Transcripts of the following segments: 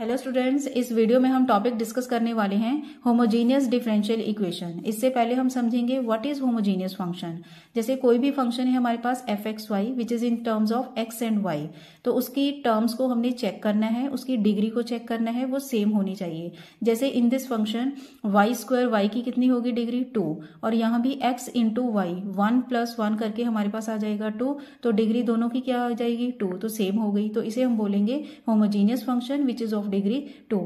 Hello students इस video में हम टॉपिक डिस्कस करने वाले हैं होमोजीनियस डिफरेंशियल इक्वेशन इससे पहले हम समझेंगे व्हाट इज़ होमोजीनियस फ़ंक्शन जैसे कोई भी फ़ंक्शन है हमारे पास F X Y which is in terms of X and Y तो उसकी टर्म्स को हमने चेक करना है, उसकी डिग्री को चेक करना है, वो सेम होनी चाहिए. जैसे in this function Y square Y की कितनी होगी डिग्री टू और यहाँ भी X into Y one plus one करके हमारे पास आ जाएगा टू तो डिग्री दोनों की क्या आ जाएगी? टू तो सेम हो गई. तो इसे हम बोलेंगे homogeneous function which is of degree two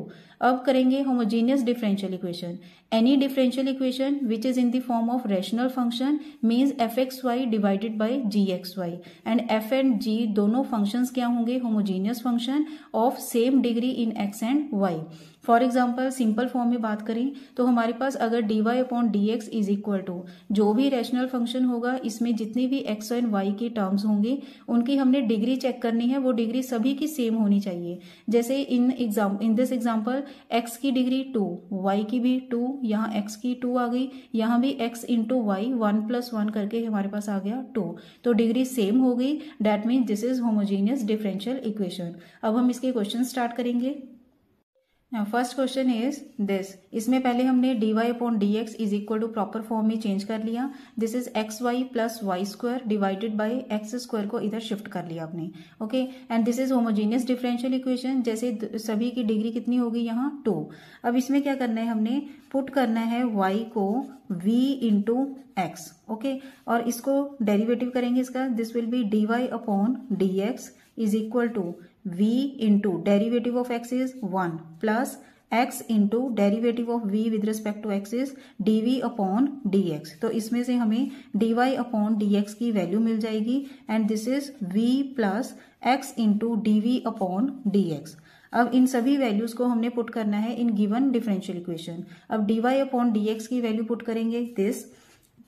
अब करेंगे homogeneous differential equation any differential equation which is in the form of rational function means F X Y divided by G X Y and F and G दोनों functions क्या होंगे? Homogeneous function of same degree in X and Y for example simple form में बात करें तो हमारे पास अगर D Y upon D X is equal to जो भी रैशनल फ़ंक्शन होगा, इसमें जितनी भी एक्स एंड वाई की टर्म्स होंगे, उनकी हमने डिग्री चेक करनी है, वो डिग्री सभी की सेम होनी चाहिए. जैसे in exam in this example X की डिग्री टू वाई की भी टू, यहाँ एक्स की टू आ गई, यहाँ भी X into Y one plus one करके हमारे पास आ गया टू। तो डिग्री सेम हो गई that mean this is homogeneous differential equation अब हम इसके क्वेश्चन स्टार्ट करेंगे। फ़र्स्ट क्वेश्चन इज़ दिस इसमें पहले हमने D Y upon D X is equal to proper form में चेंज कर लिया। This is X Y plus Y square divided by X square को इधर शिफ्ट कर लिया आपने। Okay and this is homogeneous differential equation जैसे सभी की डिग्री कितनी होगी यहाँ? टू अब इसमें क्या करना है हमने? पुट करना है वाई को v इंटू एक्स ओके और इसको डेरिवेटिव करेंगे इसका। This will be D Y upon D X is equal to v into derivative of x is 1 plus x into derivative of v with respect to x is dv upon dx. तो इसमें से हमें dy upon dx की value मिल जाएगी and this is v plus x into dv upon dx. अब इन सभी values को हमने पुट करना है इन गिवन डिफरेंशियल इक्वेशन अब dy अपॉन dx की वैल्यू पुट करेंगे this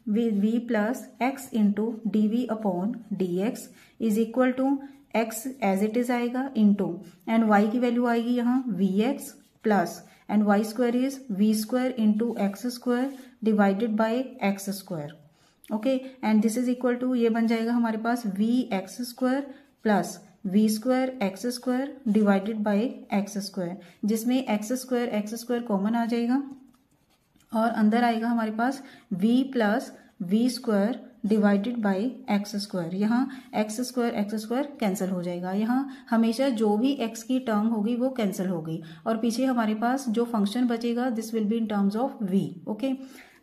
v plus X into D V upon D X is equal to X as it is आएगा इंटू एंड वाई की value आएगी यहाँ V X plus and Y square is V square into X square divided by X square okay and this is equal to ये बन जाएगा हमारे पास V X square plus V square X square divided by X square जिसमें X square X square common आ जाएगा और अंदर आएगा हमारे पास v plus V square divided by X square यहाँ X square X square cancel हो जाएगा। यहाँ हमेशा जो भी एक्स की टर्म होगी, वो कैंसिल होगी। और पीछे हमारे पास जो फ़ंक्शन बचेगा this will be in terms of V okay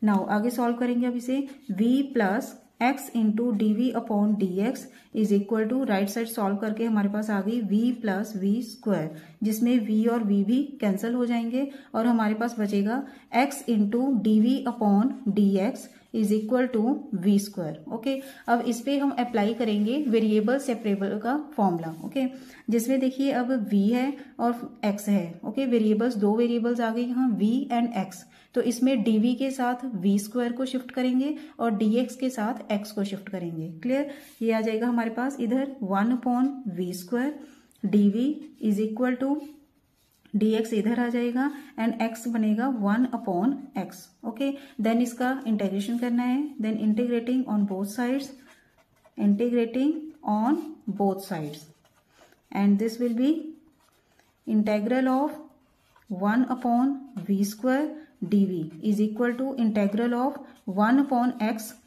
now आगे सॉल्व करेंगे अब इसे। v plus X into D V upon D X is equal to right side solve करके हमारे पास आ गई वी प्लस वी स्क्वायर जिसमें वी और वी भी कैंसिल हो जाएँगे। और हमारे पास बचेगा X into D V upon D X is equal to V square okay अब इस पर हम अप्लाई करेंगे वेरिएबल सेपरेबल का फॉर्मूला ओके okay? जिसमें देखिए अब v है और x है ओके okay? वेरिएबल्स दो वेरिएबल्स आ गए यहाँ, v एंड x तो इसमें dv के साथ v स्क्वायर को शिफ्ट करेंगे और dx के साथ x को शिफ्ट करेंगे क्लियर ये आ जाएगा हमारे पास इधर one upon V square D V is equal to dx इधर आ जाएगा एंड x बनेगा one upon X okay then इसका इंटेग्रेशन करना है। Then integrating on both sides integrating on both sides and this will be integral of one upon V square D V is equal to integral of one upon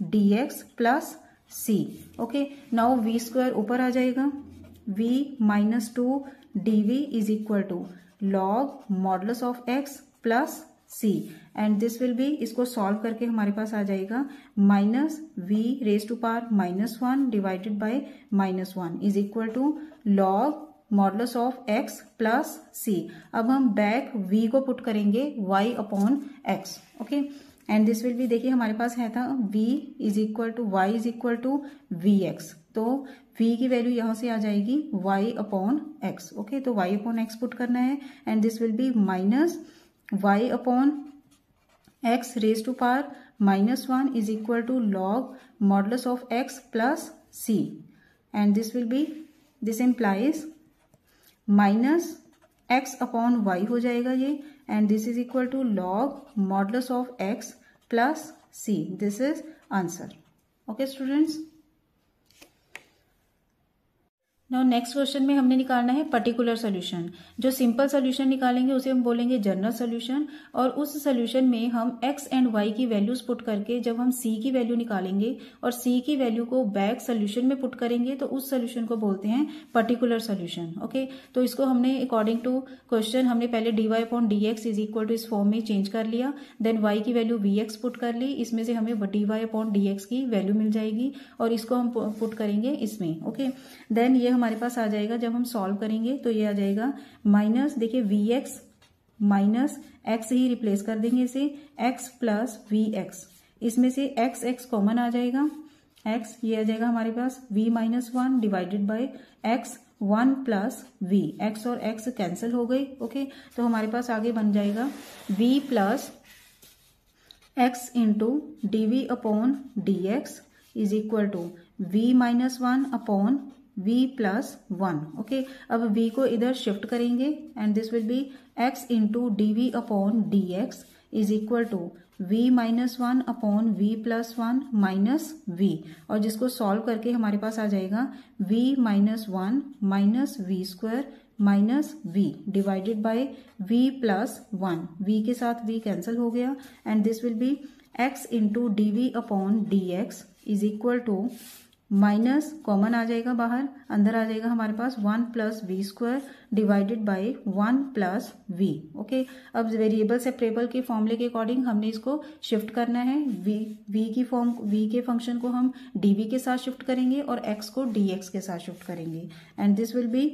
D X plus C okay now V square ऊपर आ जाएगा। v minus two d v is equal to log modulus of x plus c and this will be इसको solve करके हमारे पास आ जाएगा minus v raise to power minus one divided by minus one is equal to log modulus of x plus c अब हम back v को put करेंगे y upon x okay and this will be देखिए हमारे पास है था v is equal to y is equal to v x तो v की वैल्यू यहाँ से आ जाएगी y अपॉन एक्स ओके तो y अपॉन एक्स पुट करना है and this will be minus y upon x raise to power minus one is equal to log modulus of x plus c and this will be this implies minus x upon y हो जाएगा ये and this is equal to log modulus of x plus c this is answer okay students now next question में हमने निकालना है particular solution जो simple solution निकालेंगे, उसे हम बोलेंगे जनरल सोल्यूशन और उस सोल्यूशन में हम x एंड y की वैल्यूज़ पुट करके जब हम c की वैल्यू निकालेंगे और c की वैल्यू को बैक सोल्यूशन में पुट करेंगे तो उस सोल्यूशन को बोलते हैं पर्टिकुलर सोल्यूशन ओके तो इसको हमने अकॉर्डिंग टू क्वेश्चन हमने पहले d y upon d x is equal to इस फॉर्म में चेंज कर लिया देन वाई की वैल्यू वी एक्स पुट कर ली, इसमें से हमें d y upon d x की वैल्यू मिल जाएगी और इसको हम पुट करेंगे इसमें. ओके देन ये हमारे पास आ जाएगा, जब हम सॉल्व करेंगे तो ये आ जाएगा माइनस देखिए वी एक्स माइनस एक्स ही रिप्लेस कर देंगे इसे एक्स प्लस वी एक्स इसमें से एक्स एक्स कॉमन आ जाएगा। एक्स ये आ जाएगा हमारे पास v minus one divided by x one plus v x और एक्स कैंसिल हो गई ओके तो हमारे पास आगे बन जाएगा v plus x into d v upon d x is equal to v minus one upon v plus one okay अब v को इधर शिफ्ट करेंगे and this will be x into d v upon d x is equal to v minus one upon v plus one minus v और जिसको solve करके हमारे पास आ जाएगा v minus one minus v square minus v divided by v plus one v के साथ v cancel हो गया and this will be x into d v upon d x is equal to minus common आ जाएगा बाहर, अंदर आ जाएगा हमारे पास one plus v square divided by one plus v, okay? अब वेरिएबल सेपरेबल के फॉर्मूले के अकॉर्डिंग हमने इसको शिफ्ट करना है। वी वी की फॉर्म, वी के फ़ंक्शन को हम डीवी के साथ शिफ्ट करेंगे और एक्स को डीएक्स के साथ शिफ्ट करेंगे। And this will be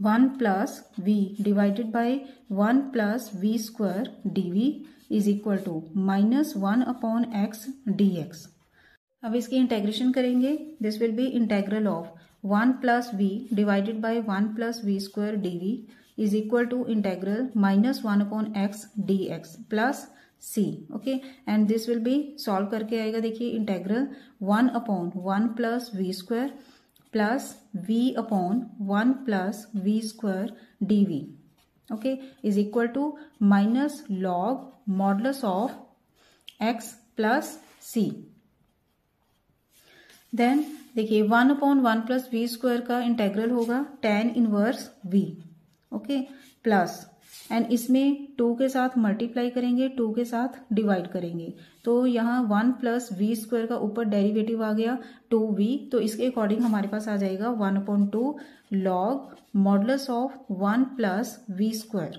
one plus v divided by one plus v square d v is equal to minus one upon x d x अब इसकी इंटेग्रेशन करेंगे. This will be integral of one plus v divided by one plus v square d v is equal to integral minus one upon x d x plus c okay and this will be solve करके आएगा. देखिए integral one upon one plus v square plus v upon one plus v square d v okay is equal to minus log modulus of x plus c then देखिए one upon one plus v square का integral होगा tan inverse v okay plus and इसमें two के साथ multiply करेंगे to के साथ divide करेंगे। तो यहाँ वन प्लस वी स्क्वायर का ऊपर डेरिवेटिव आ गया टू वी तो इसके अकॉर्डिंग हमारे पास आ जाएगा one upon two log modulus of one plus v square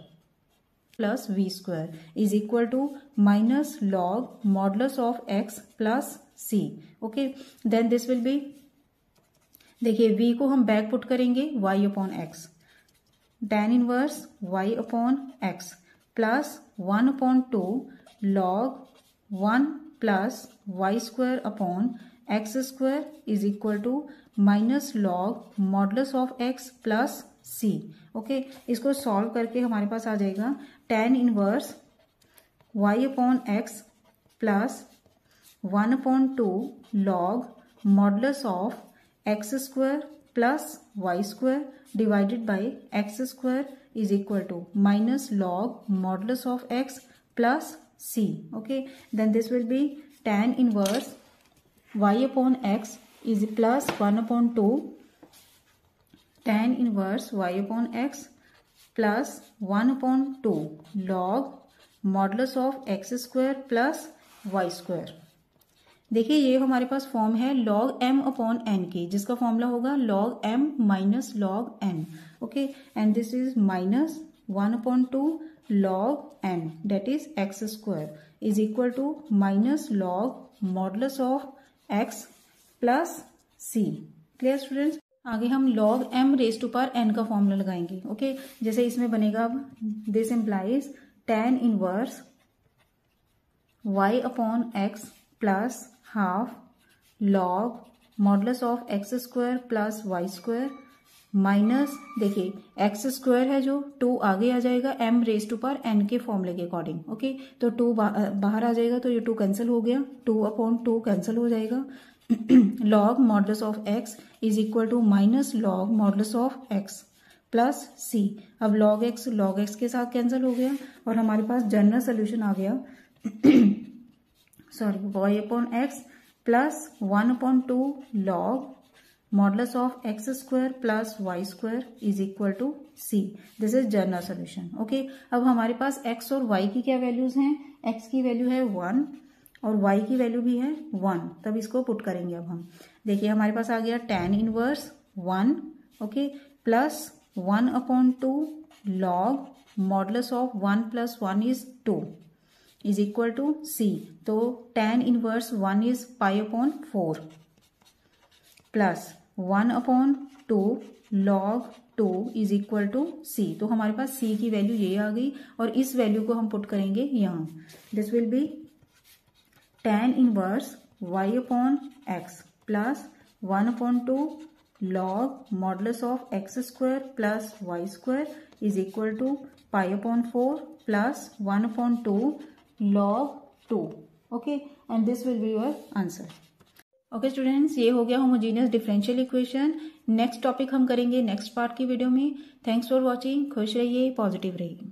plus v square is equal to minus log modulus of x plus c okay then this will be देखिए, v को हम back put करेंगे, y upon x tan inverse y upon x plus one upon two log one plus y square upon x square is equal to minus log modulus of x plus c okay इसको solve करके हमारे पास आ जाएगा tan inverse y upon x plus 1 upon 2 log modulus of x square plus y square divided by x square is equal to minus log modulus of x plus c. Okay, then this will be tan inverse y upon x is plus 1 upon 2 tan inverse y upon x plus 1 upon 2 log modulus of x square plus y square. देखिए, ये हमारे पास form है log m upon n की, जिसका formula होगा log m minus log n okay and this is minus one upon two log n that is x square is equal to minus log modulus of x plus c clear students आगे हम log m raise to power n का formula लगाएँगे okay okay? जैसे इसमें बनेगा अब this implies tan inverse y upon x plus half log modulus of x square plus y square minus देखिए x square है जो टू आगे आ जाएगा m raise to power n के फॉर्मूले के अकॉर्डिंग ओके तो टू बा, बाहर आ जाएगा तो ये टू कैंसिल हो गया टू अपॉन टू कैंसिल हो जाएगा। Log modulus of x is equal to minus log modulus of x plus c अब लॉग एक्स लॉग एक्स के साथ कैंसिल हो गया और हमारे पास जनरल सोल्यूशन आ गया। Sorry y upon x plus one upon two log modulus of x square plus y square is equal to c. This is general solution, okay? अब हमारे पास x और y की क्या वैल्यूज़ हैं? x की value है वन और y की वैल्यू भी है वन तब इसको पुट करेंगे अब हम। देखिए, हमारे पास आ गया tan inverse one okay plus one upon two log modulus of one plus one is two is equal to c तो tan inverse one is pi upon four plus one upon two log two is equal to c तो हमारे पास सी की value ये आ गई और इस value को हम पुट करेंगे यहाँ. This will be tan inverse y upon x plus one upon two log modulus of x square plus y square is equal to pi upon 4 plus 1 upon 2 log 2 okay? And this will be your answer. Okay students ये हो गया homogeneous differential equation next topic हम करेंगे next part की video में. Thanks for watching खुश रहिए positive रहिए.